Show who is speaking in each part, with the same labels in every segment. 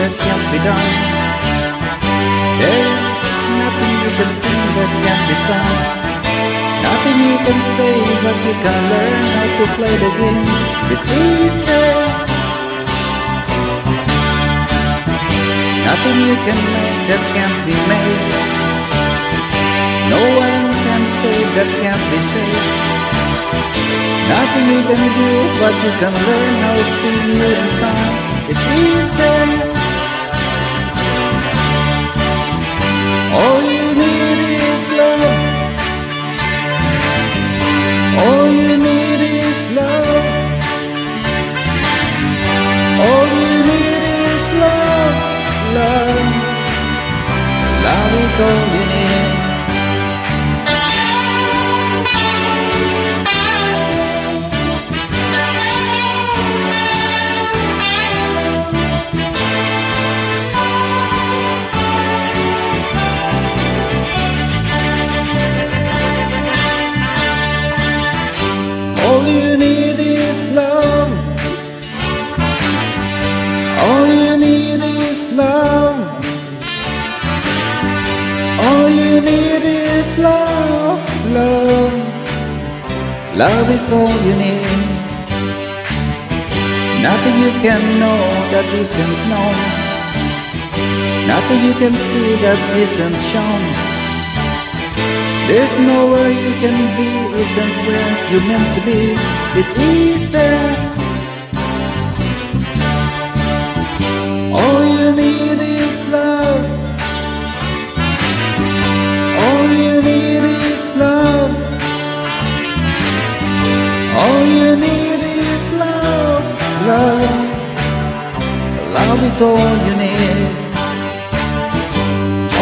Speaker 1: that can't be done. There's nothing you can sing that can't be sung. Nothing you can say, but you can learn how to play the game. It's easy. Nothing you can make that can't be made. No one can say that can't be saved. Nothing you can do, but you can learn how to do in time. It's easy. All you need is love. All you need is love. All you need is love, love. Love is all Love is all you need. Nothing you can know that isn't known. Nothing you can see that isn't shown. There's nowhere you can be, isn't where you're meant to be. It's easy. Is all you need.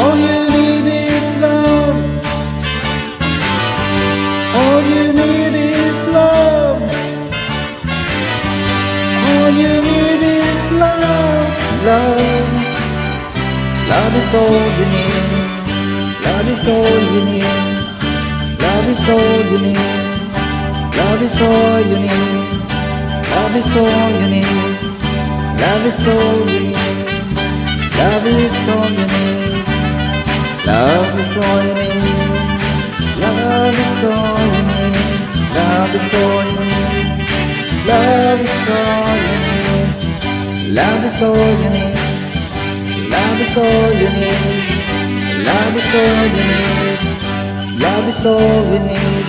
Speaker 1: All you need is love. All you need is love. All you need is love, love. Love is all you need. Love is all you need. Love is all you need. Love is all you need. Love is all you need. Love is all you need. Love is all you need. Love is all you need. Love is all you need. Love is all you need. Love is all you need. Love is all you need. Love is all you need. Love is all you need. Love is all you need.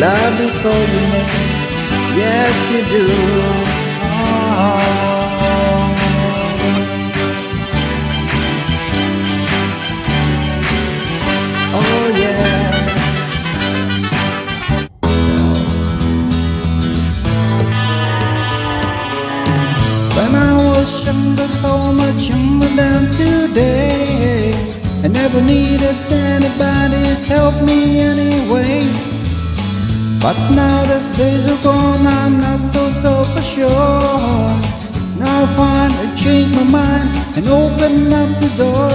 Speaker 1: Love is all you need. Yes, you do. So much younger than today, I never needed anybody's help me anyway. But now the days are gone, I'm not so self-assured. Now I find I changed my mind and open up the door.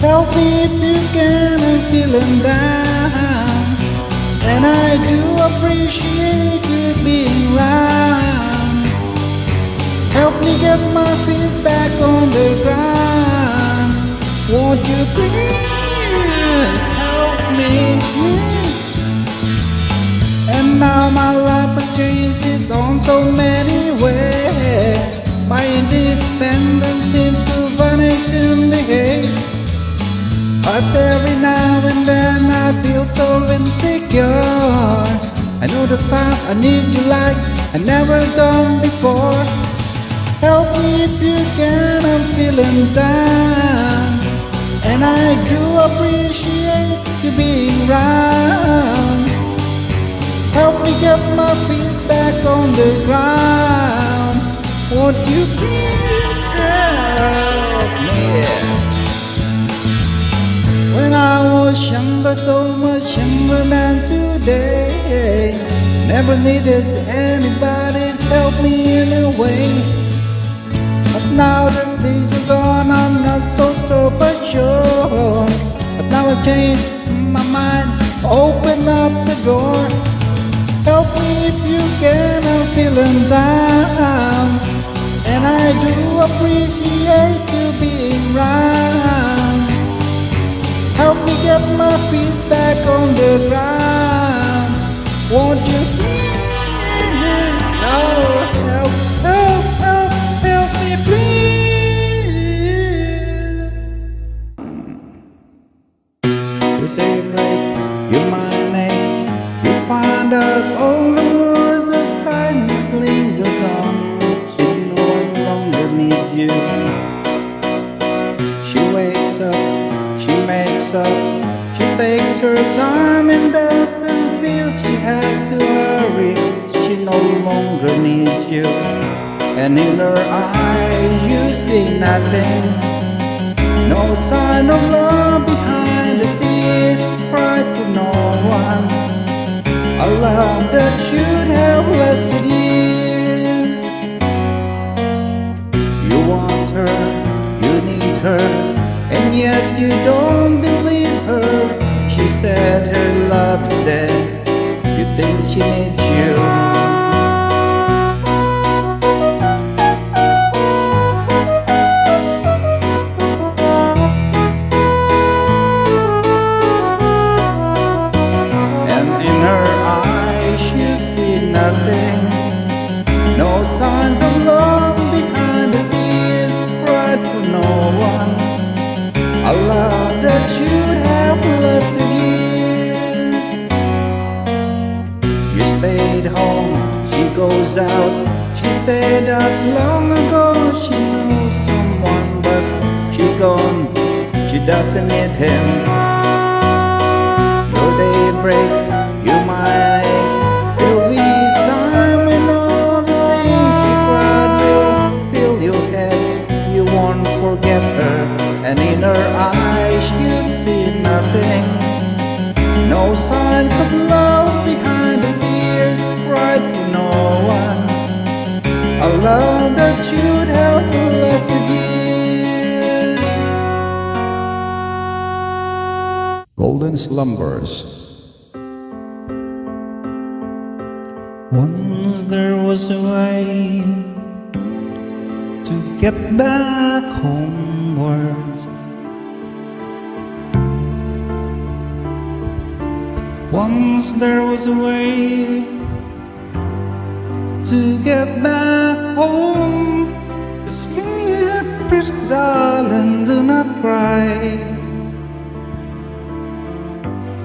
Speaker 1: Help me if you can, I'm feeling down. And I do appreciate you being around. Help me get my feet back on the ground. Won't you please help me? And now my life has changed on so many ways. My independence seems to vanish in the haze. But every now and then I feel so insecure. I know the time I need you like I never done before. Help me if you can, I'm feeling down. And I do appreciate you being around. Help me get my feet back on the ground. Won't you please help me? When I was younger, so much younger than today, never needed anybody's help me in a way. Now the days are gone, I'm not so super sure. But now I've changed my mind, open up the door. Help me if you can, I'm feeling down. And I do appreciate you being round. Help me get my feet back on the ground. Won't you please? You. And in her eyes, you see nothing. No sign of love behind the tears, pride for no one. A love that should have lasted years. You want her, you need her, and yet you don't believe her. She said her love is dead.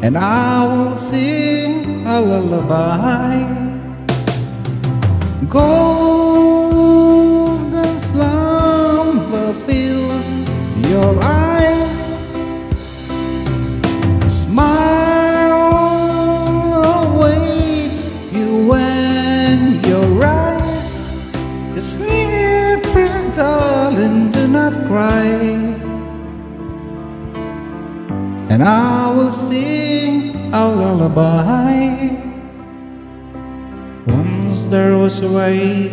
Speaker 1: And I will sing a lullaby. Golden slumber fills your eyes. Smile awaits you when you rise. Sleep, darling, do not cry. And I will sing a lullaby. Once there was a way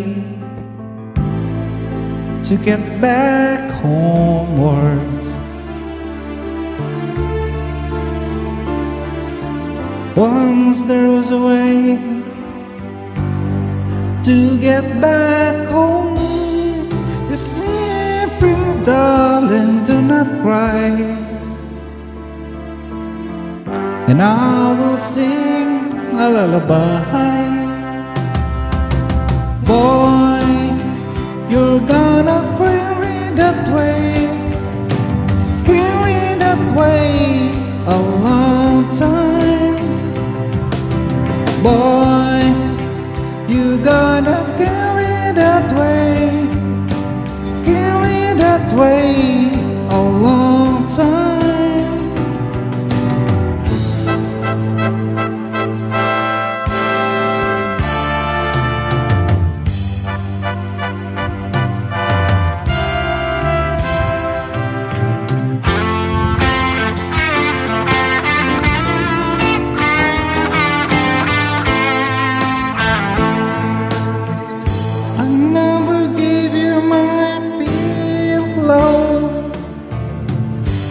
Speaker 1: to get back homewards. Once there was a way to get back home. Sleep, pretty darling, do not cry. And I will sing a lullaby. Boy, you're gonna carry that way, carry that way a long time. Boy, you're gonna carry that way, carry that way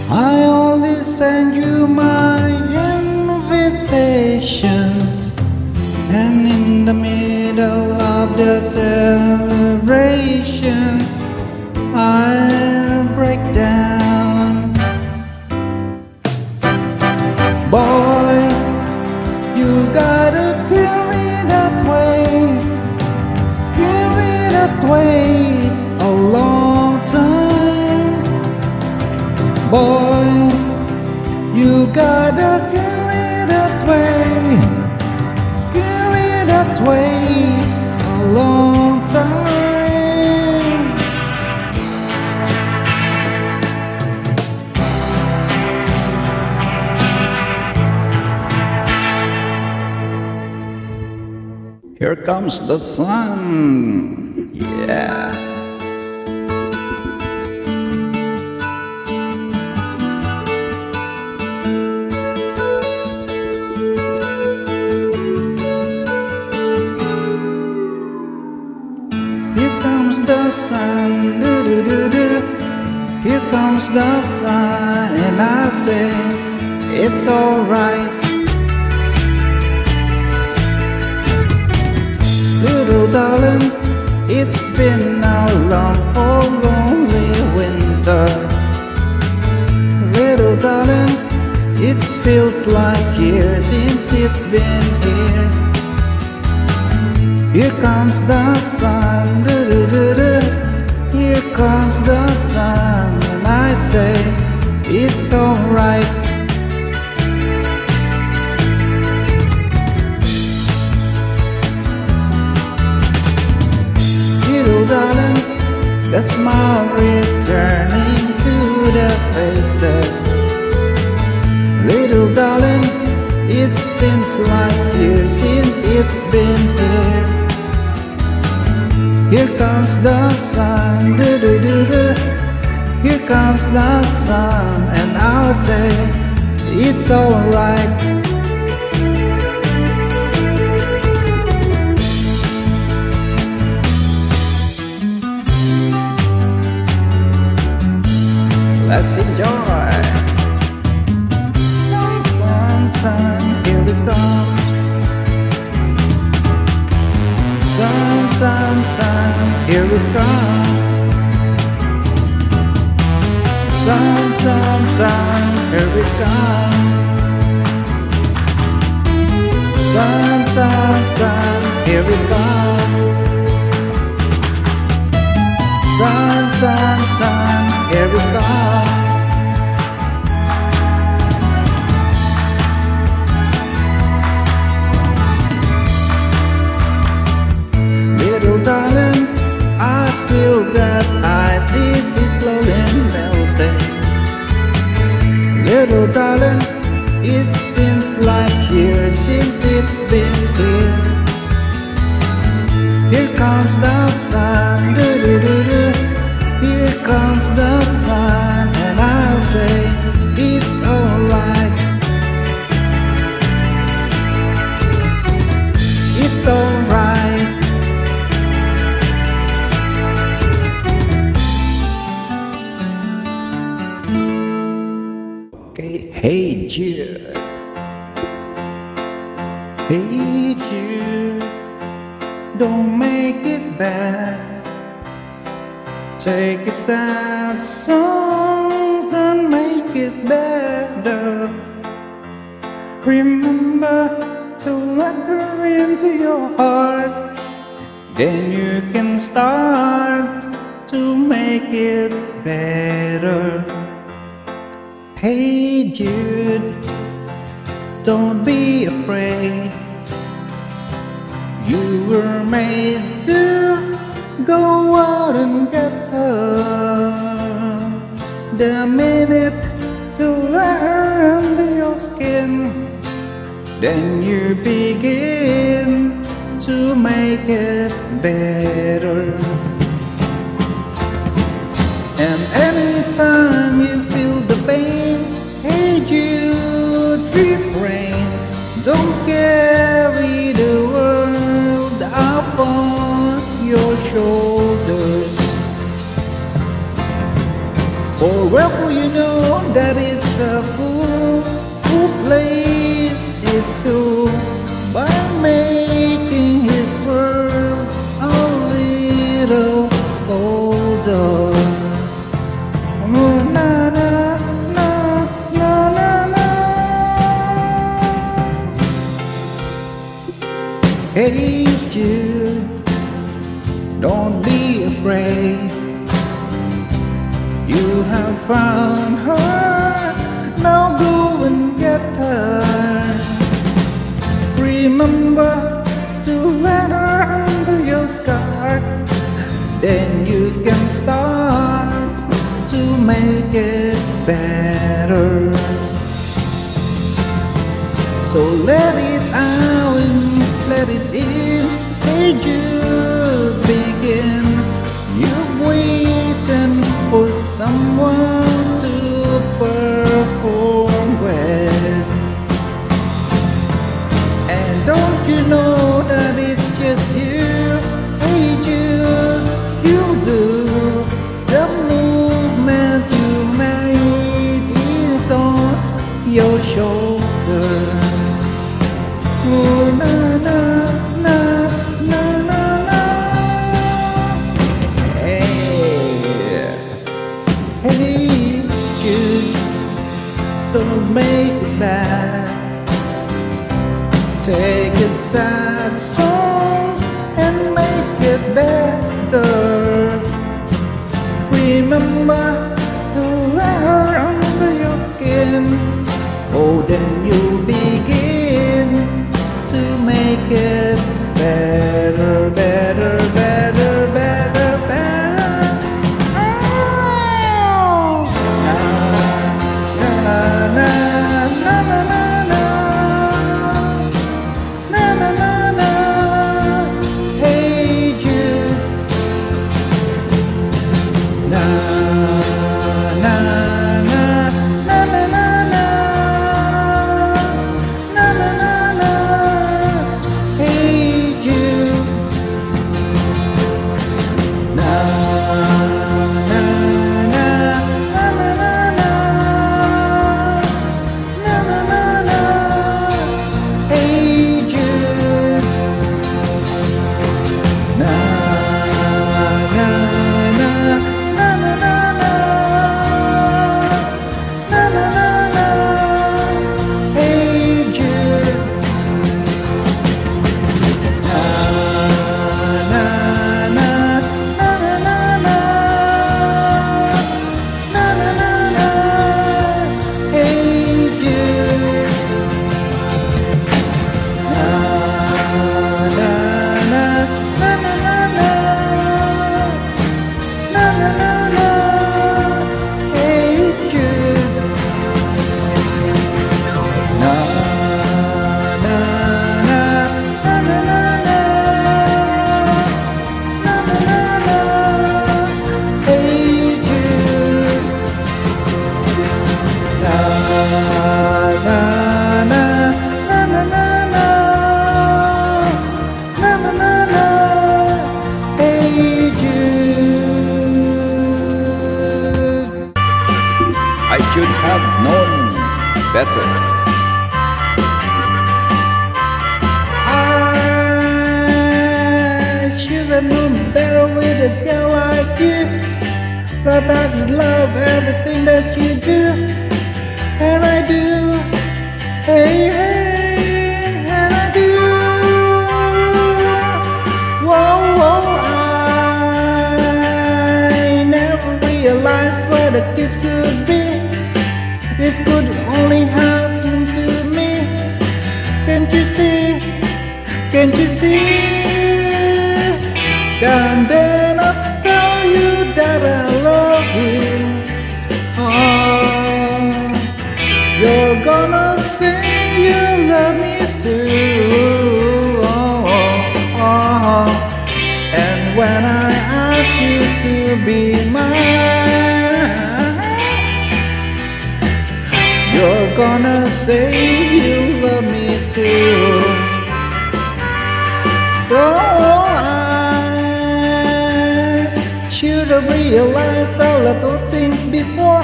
Speaker 1: I only send you my invitations. And in the middle of the celebration, comes the sun. Yeah. Here comes the sun. Here comes the sun, and I say it's alright. Years since it's been here. Here comes the sun, doo-doo-doo-doo. Here comes the sun, and I say it's alright. Little darling, the smile returning to the faces. It seems like years since it's been here. Here comes the sun, do do do doo. Here comes the sun, and I'll say it's alright. Here we come. Sun, sun, sun, here we come. Sun, sun, sun, here we come. Sun, sun, sun, here we come. Little darling, that ice is slowly melting. Little darling, it seems like years since it's been here. Here comes the sun. Here comes the sun, and I'll say it's Take a sad songs and make it better. Remember to let her into your heart. Then you can start to make it better. Hey Jude, don't be afraid. You were made to go out and get her. The minute to let her under your skin, then you begin to make it better. And anytime that it's a Oh,
Speaker 2: I should have
Speaker 1: realized the little things before.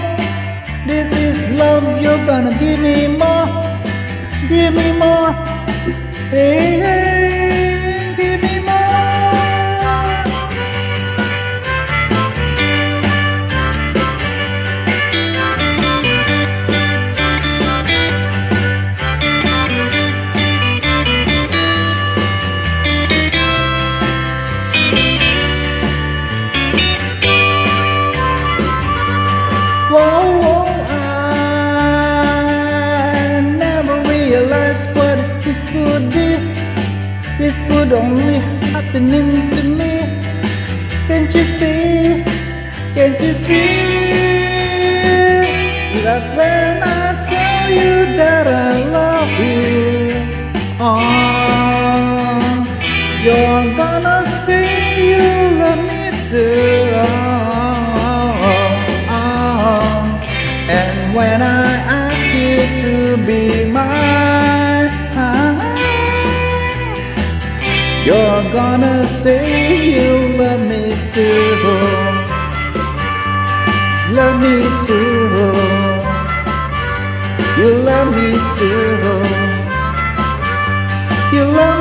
Speaker 1: This is love, you're gonna give me more. Give me more. Hey, hey. happening to me? Can't you see? Can't you see? That gonna say you love me too. Love me too. You love me too. You love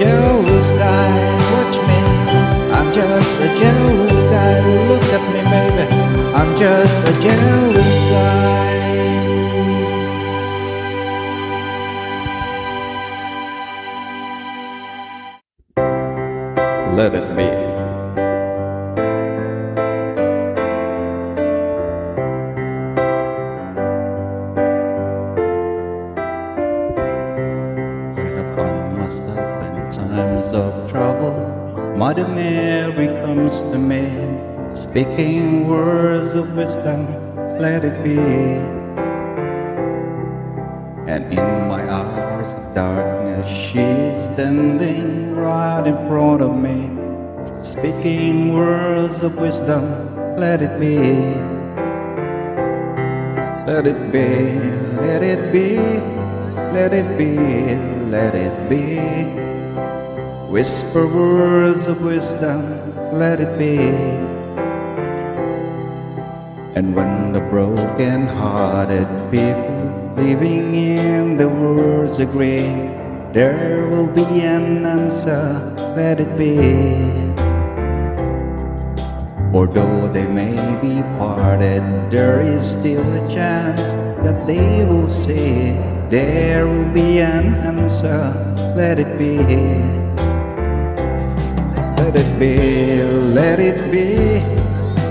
Speaker 2: jealous guy.
Speaker 1: Watch me. I'm just a jealous guy. Look at me, baby. I'm just a jealous guy.
Speaker 2: And in my hours of darkness, she's standing right in front of me, speaking words of wisdom, let it be. Let it be, let it be, let it be, let it be. Whisper words of wisdom, let it be. And when the broken hearted people living in the world agree, there will be an answer, let it be. For though they may be parted, there is still a chance that they will say, There will be an answer, let it be. Let it be, let it be,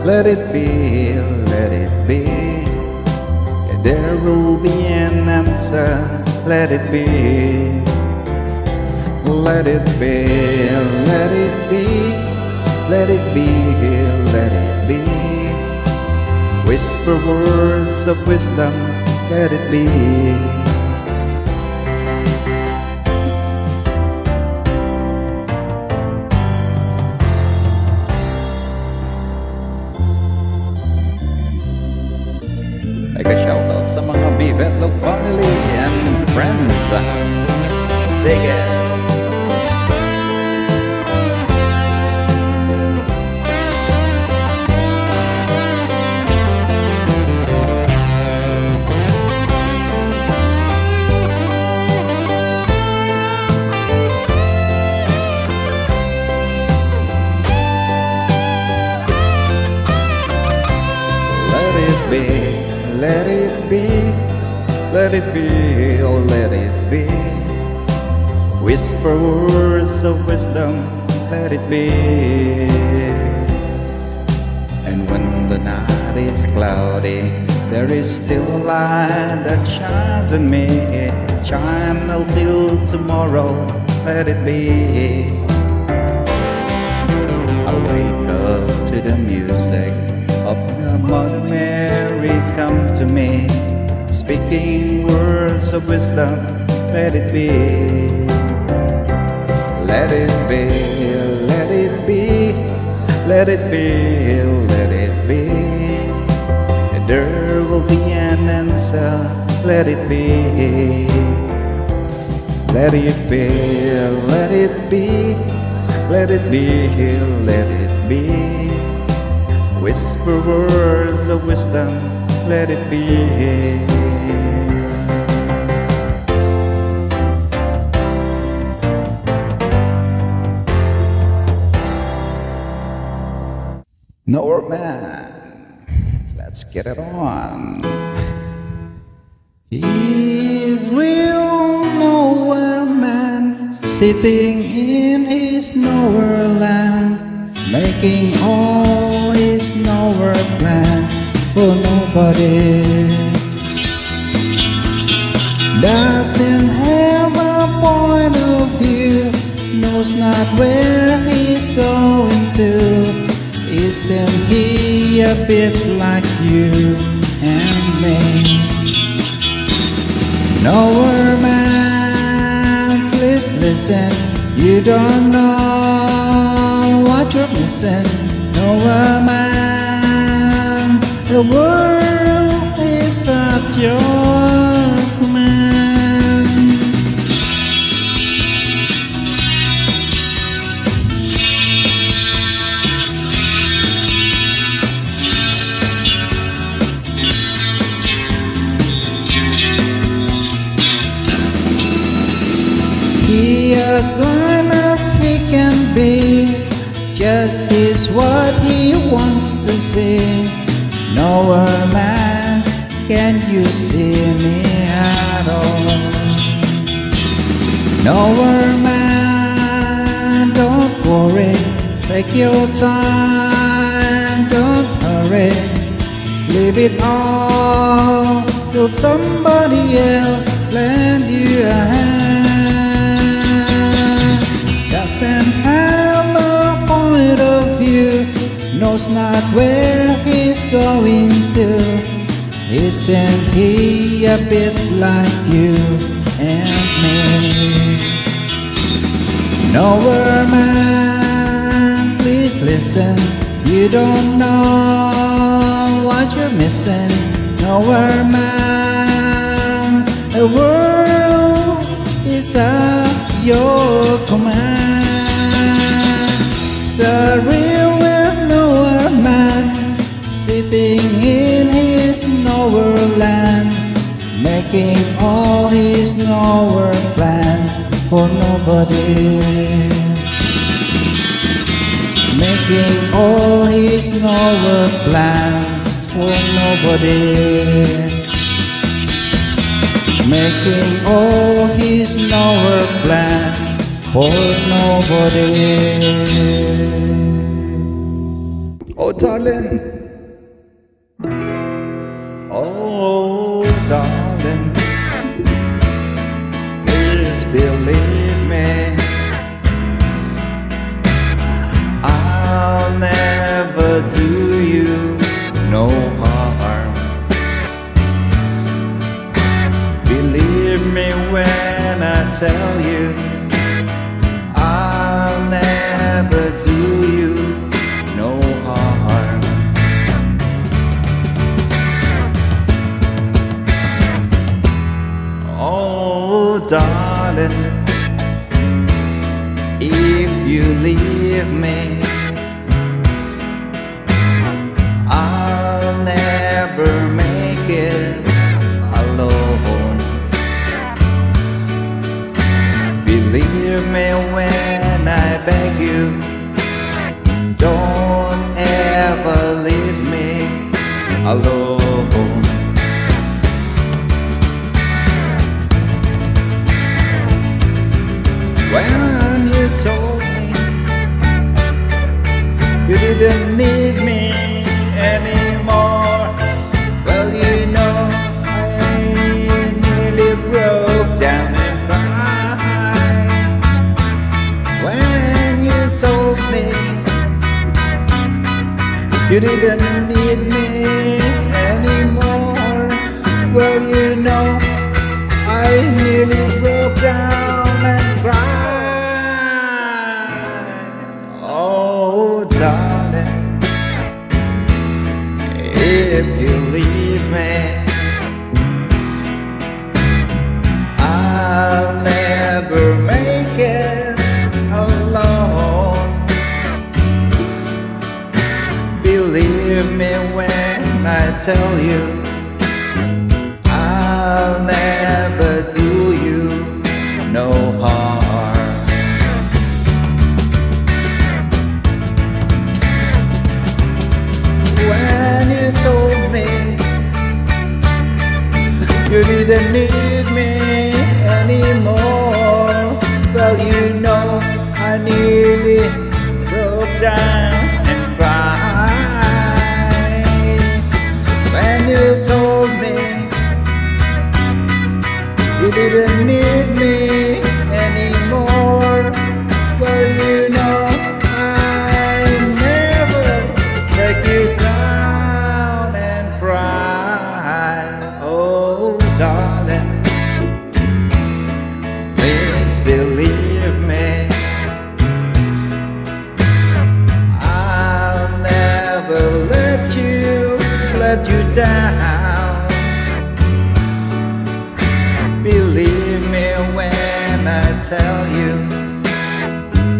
Speaker 2: let it be, let it be. There will be an answer, let it be. Let it be, let it be, let it be, let it be. Whisper words of wisdom, let it be. Be. I wake up to the music of the Mother Mary come to me, speaking words of wisdom, let it be. Let it be, let it be, let it be, let it be. There will be an answer, let it be. Let it be, let it be, let it be, let it be. Whisper words of wisdom, let it be. Norman, let's get it on. Sitting in his nowhere land, making all his nowhere plans for nobody. Doesn't have a point of view, knows not where he's going to. Isn't he a bit like you and me? Nowhere man, listen. You don't know what you're missing. Nowhere man, the world is at your see. Nowhere man, can you see me at all? Nowhere man, don't worry, take your time, don't hurry, leave it all till somebody else lend you a hand. Doesn't have a point of view, knows not where he's going to. Isn't he a bit like you and me? Nowhere man, please listen. You don't know what you're missing. Nowhere man, the world is at your command. Man, sitting in his nowhere land, making all his nowhere plans for nobody. Making all his nowhere plans for nobody. Making all his nowhere plans for nobody. Oh, darling. You
Speaker 1: didn't let you down. Believe me when I tell you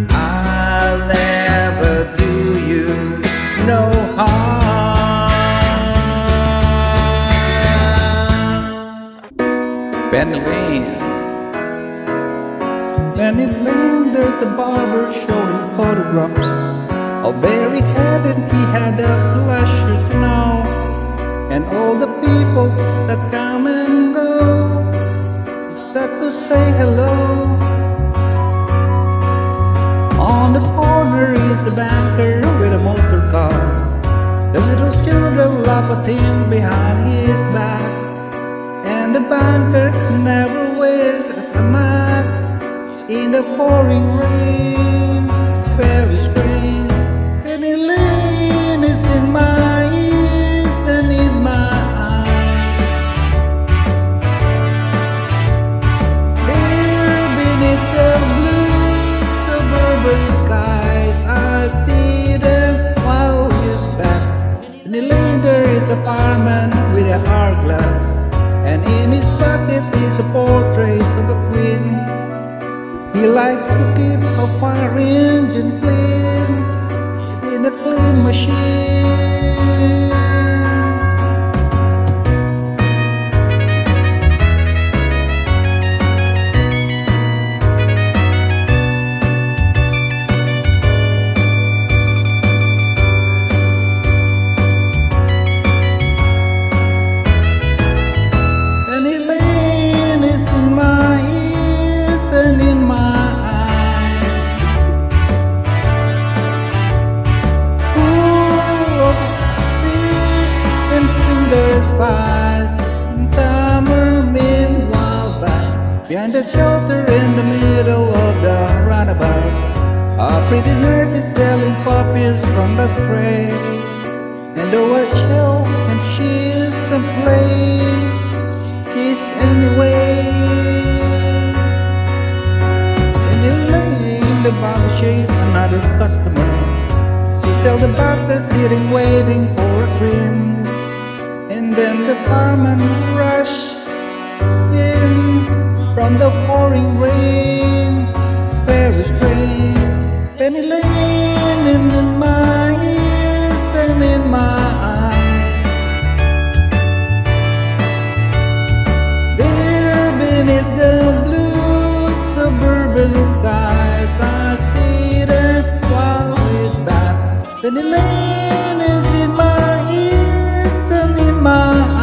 Speaker 1: I'll never do you no harm. Penny Lane. Penny Lane, there's a barber showing photographs of Barry Cat and he had a pleasure to know. And all the people that come and go stop to say hello. On the corner is a banker with a motor car. The little children laugh at him behind his back. And the banker never wears a mask in the pouring rain. Very strange. Penny Lane is in my a fireman with a hourglass, and in his pocket is a portrait of a queen. He likes to keep a fire engine clean in a clean machine. Finger spice. Summer meanwhile back behind the shelter in the middle of the runabout. A pretty nurse is selling puppies from the stray. And though I chill and she is afraid kiss anyway. And in the barber shave another customer. She sell the barber sitting waiting for a trim. Then the fireman rush in from the pouring rain. Very strange. Penny Lane in my ears and in my eyes. There beneath the blue suburban skies, I see them while he's back. Penny Lane my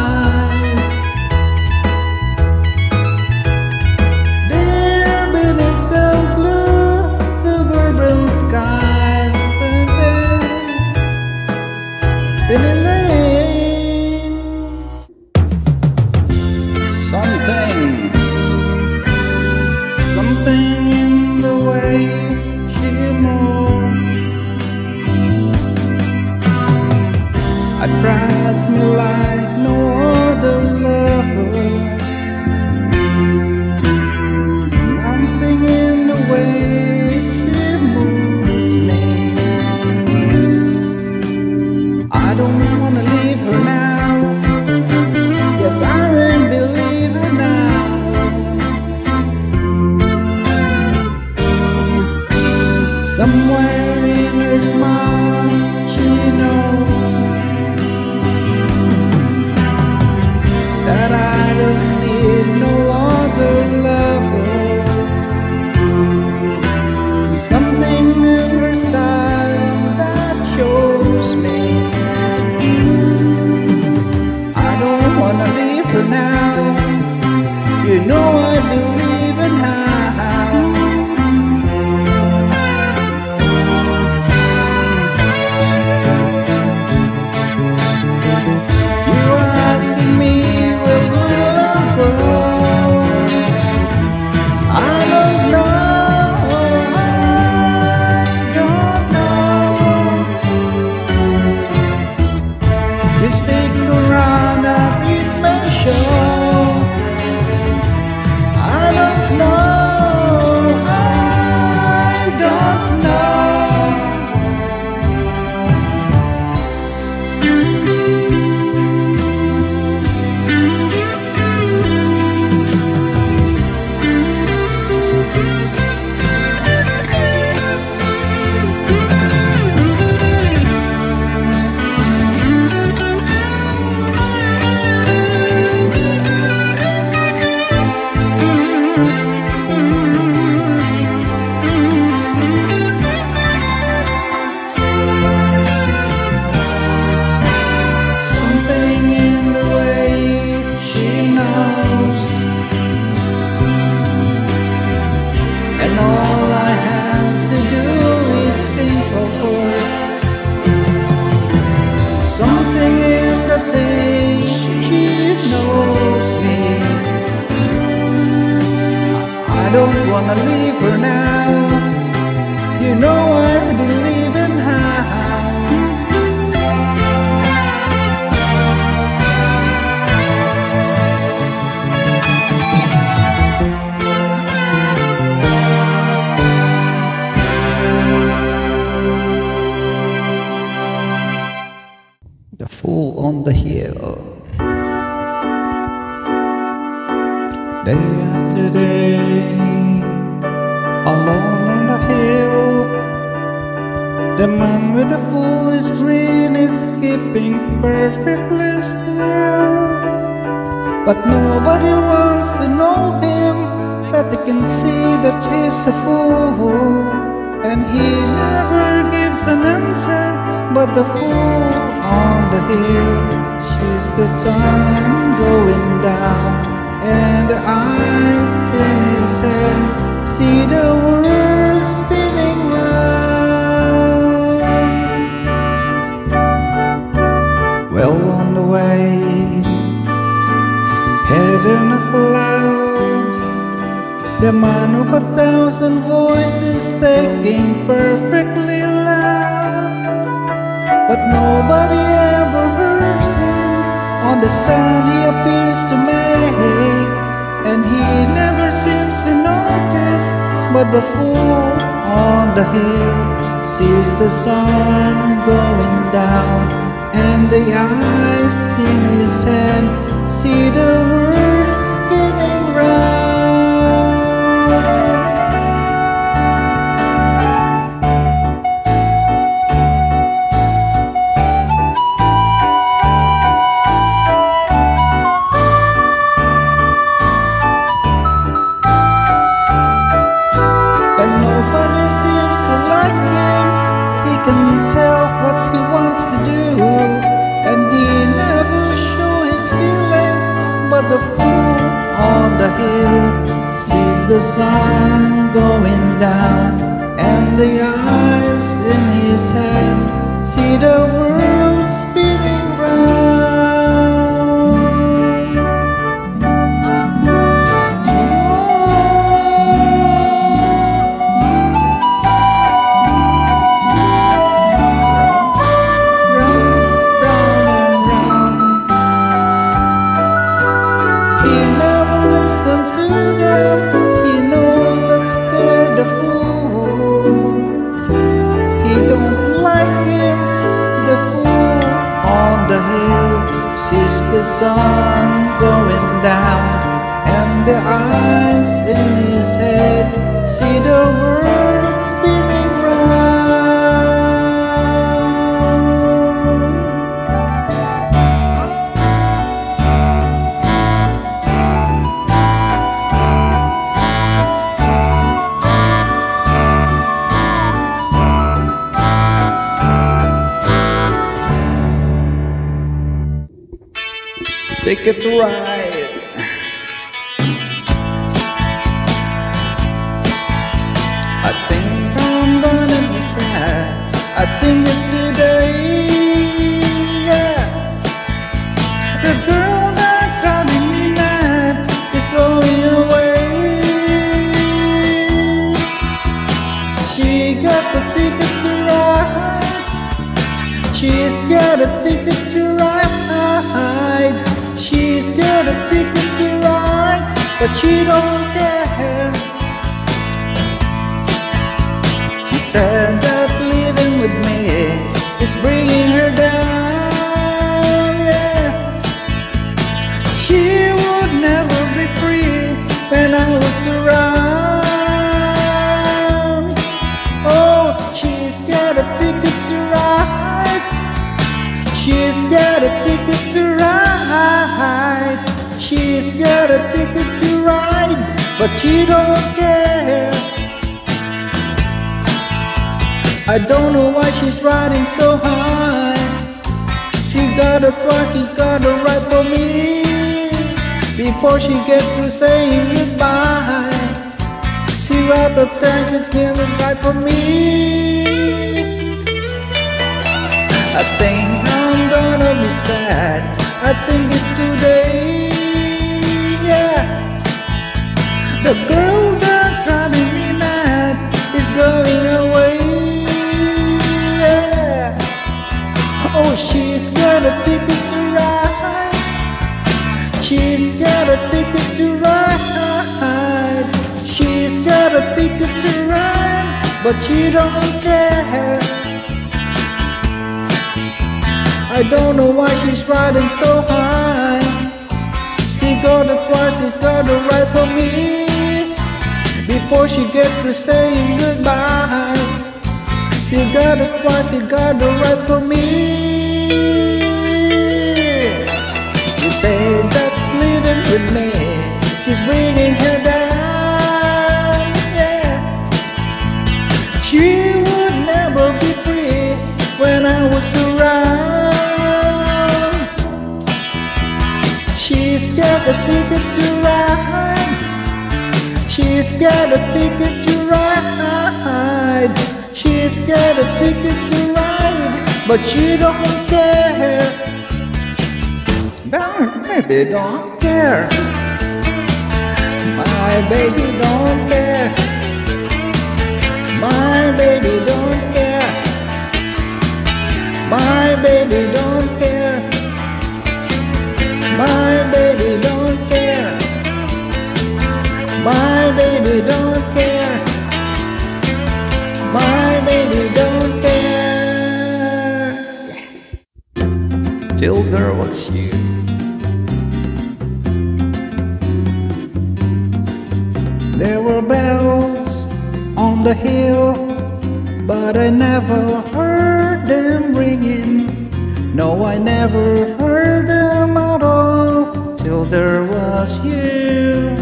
Speaker 1: But nobody wants to know him, that they can see that he's a fool. And he never gives an answer, but the fool on the hill sees the sun going down, and the eyes in his head see the world The man of a thousand voices taking perfectly loud. But nobody ever hears him on the sound he appears to make. And he never seems to notice, but the fool on the hill sees the sun going down. And the eyes in his head see the world spinning round. The sun going down, and the eyes in his head see the world She said that living with me is bringing her down. Yeah. She would never be free when I was around. Oh, she's got a ticket to ride. She's got a ticket to ride. She's got a ticket to ride, but she don't care. I don't know why she's riding so high. She got a twice, she's got a right for me. Before she gets to saying goodbye, she the text and it right for me. I think I'm gonna be sad. I think it's today. Yeah. The girl that's driving me mad is going she's got a ticket to ride. She's got a ticket to ride. She's got a ticket to ride, but she don't care. I don't know why she's riding so high. Got it twice, she's got it right for me. Before she gets to saying goodbye, she got it twice, she got it right for me. Living with me, she's bringing her down. Yeah. She would never be free when I was around. She's got a ticket to ride. She's got a ticket to ride. She's got a ticket to ride, but she don't care. Baby don't care. My baby don't care. My baby don't care. My baby don't care. My baby don't care. My baby don't care. My baby don't care. Till there was you. There were bells on the hill, but I never heard them ringing. No, I never heard them at all till there was you.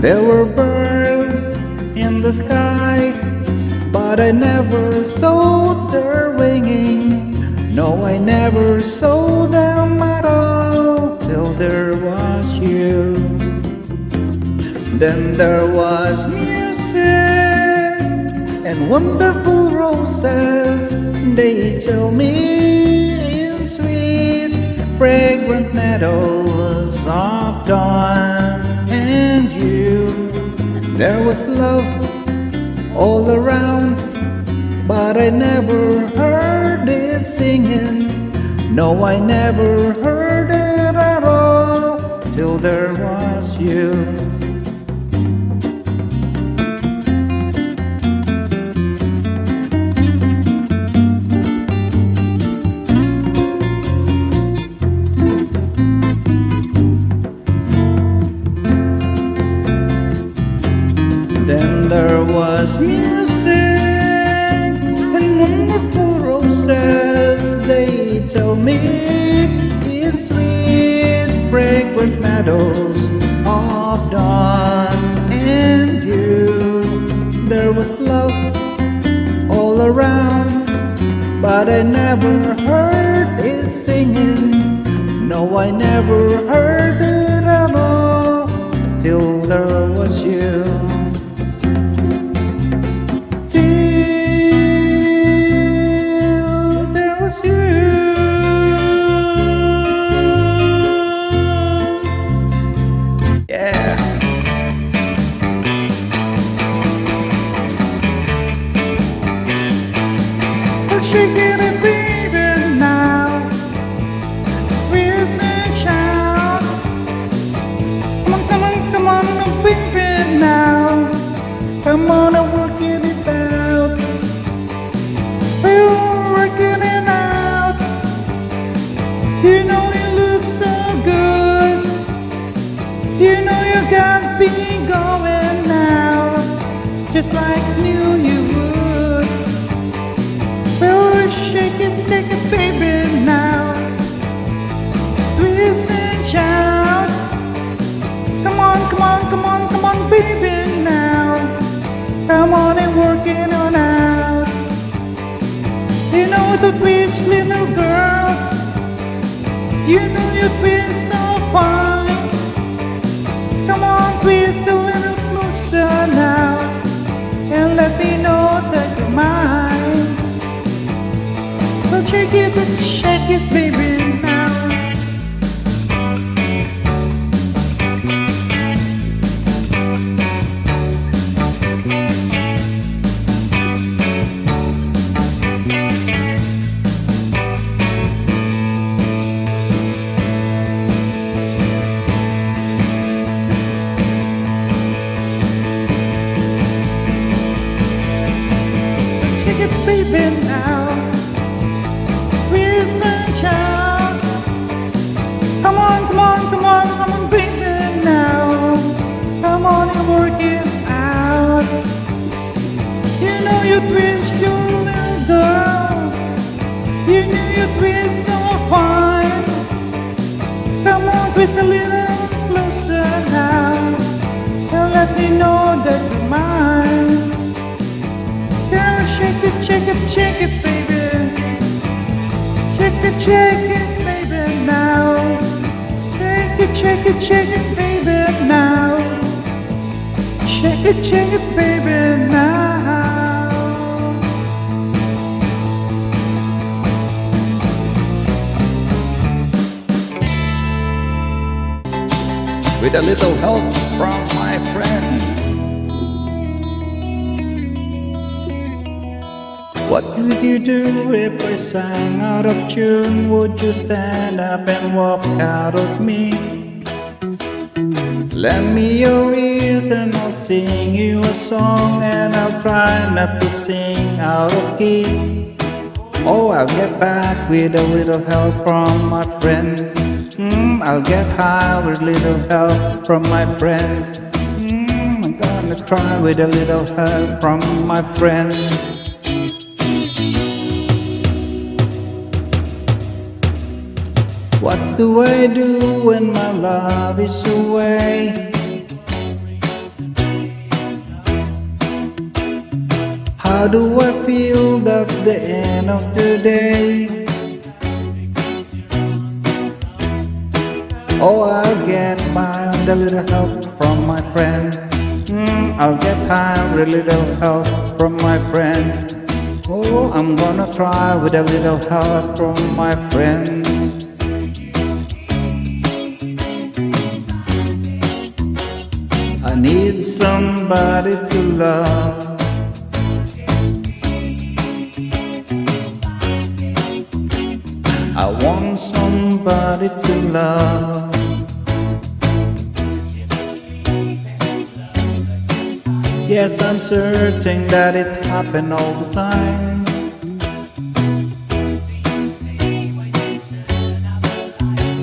Speaker 1: There were birds in the sky, but I never saw their winging. No, I never saw them at all till there was. Then there was music and wonderful roses. They tell me in sweet, fragrant meadows of dawn and you. There was love all around, but I never heard it singing. No, I never heard it at all till there was you. was music and wonderful roses. They tell me in sweet, fragrant meadows of dawn and you. There was love all around, but I never heard it singing. No, I never heard. Would you stand up and walk out of me? Lend me your ears and I'll sing you a song And I'll try not to sing out of key. Oh, I'll get back with a little help from my friends. Mm, I'll get high with a little help from my friends. Mm, I'm gonna try with a little help from my friends What do I do when my love is away? How do I feel at the end of the day? Oh, I'll get by with a little help from my friends. Mm, I'll get high with a little help from my friends. Oh, I'm gonna try with a little help from my friends. Need somebody to love. I want somebody to love. Yes, I'm certain that it happened all the time.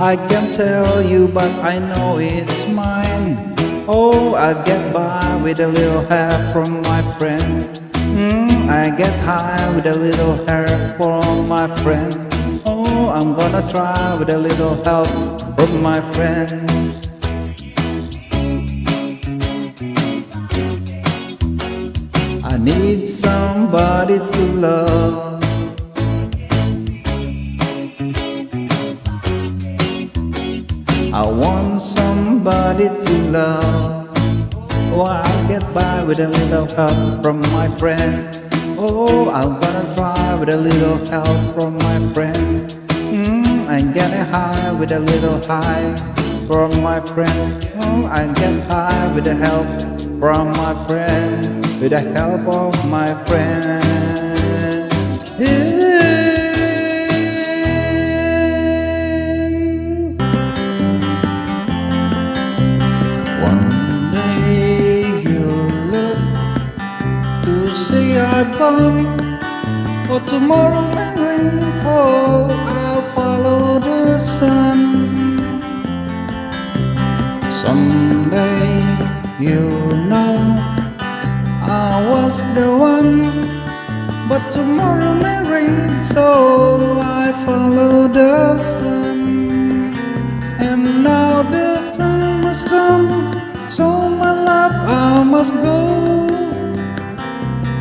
Speaker 1: I can tell you, but I know it's mine. Oh, I get by with a little help from my friend. Mm, I get high with a little help from my friend. Oh,
Speaker 2: I'm gonna try with a little help from my friends. I need somebody to love. Somebody to love. Oh, I'll get by with a little help from my friend. Oh, I'm gonna try with a little help from my friend. Mm, I'm getting high with a little high from my friend. Oh, I get high with the help from my friend. With the help of my friend. Yeah. Gone For tomorrow may rain fall I'll follow the sun. Someday you'll know I was the one. But tomorrow may rain So I follow the sun. And now the time has come So my love I must go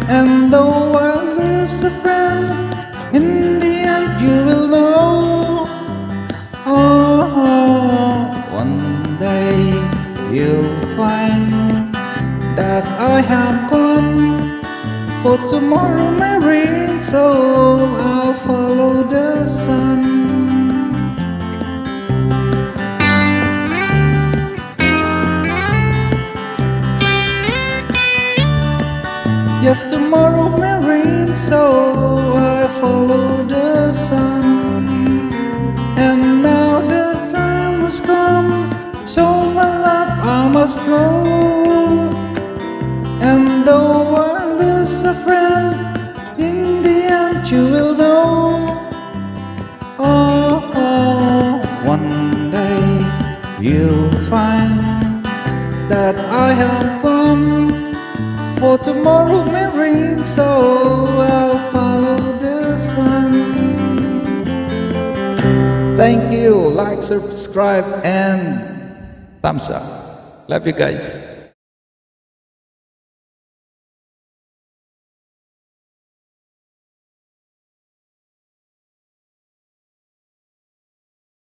Speaker 2: And though I lose a friend. In the end you will know. Oh, one day you'll find That I have gone. For tomorrow may rain So I'll follow the sun Yes, tomorrow may rain, so I follow the sun. And now the time has come, so my love, I must go. And though I lose a friend, in the end you will know. Oh, oh one day you'll find that I gone. Tomorrow may rain, so I'll follow the sun. Thank you, like, subscribe, and thumbs up. Love you guys.